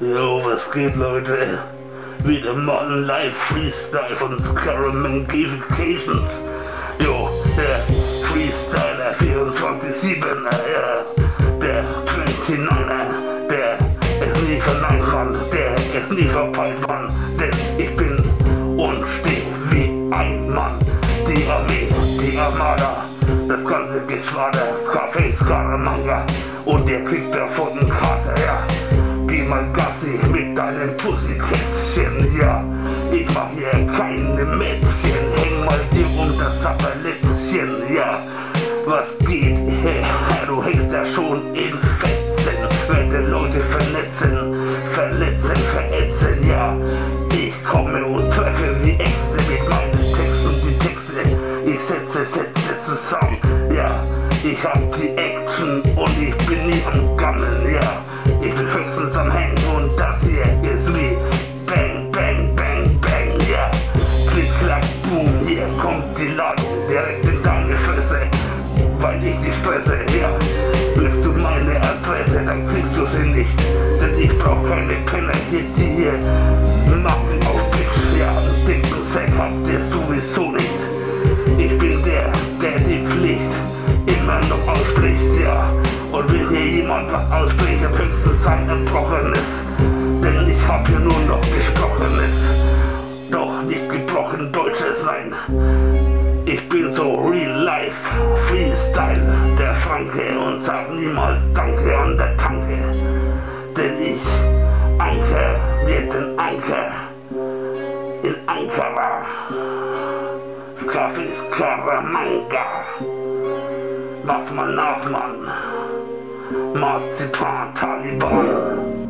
Jo, was geht, Leute? Wieder mal ein Live-Freestyle von Scaramang Gamifications. Jo, der Freestyler 24-7, ja, der 29er, der ist nie verneint, Mann, der ist nie verpeilt, Mann, denn ich bin und steh wie ein Mann. Die Armee, die Armada, das ganze Geschwader, Scarface, Scaramanga und der Krieg der Pfotenkarte, ja. Geh mal Gassi mit deinem Pussykätzchen, ja. Ich mach hier keine Mädchen, häng mal dir das Sapperlätzchen, ja. Was geht, hey, du hängst ja schon in Fetzen, werde Leute vernetzen, verletzen, verätzen, ja. Ich komme und treffe die Äxte mit meinen Texten, die Texte, ich setze, setze zusammen, ja. Ich hab die Action und ich bin nie am Gammeln, kommt die direkt in deine Fresse, weil ich dich stresse, ja. Willst du meine Adresse, dann kriegst du sie nicht, denn ich brauch keine Penner hier, die hier machen auf Bitch, ja. Einen dicken Sack habt ihr sowieso nicht. Ich bin der, der die Pflicht immer noch ausspricht, ja. Und will hier jemand was aussprechen, höchstens sein Erbrochenes. Denn ich hab hier nur noch Gesprochenes. Doch nicht gebrochen Deutsches, nein. Ich bin so real life, Freestyle, der Franke und sag niemals Danke an der Tanke. Denn ich anker mir den Anker in Ankara. Scarface Karamanga. Mach mal nach, Mann. Marzipan Taliban.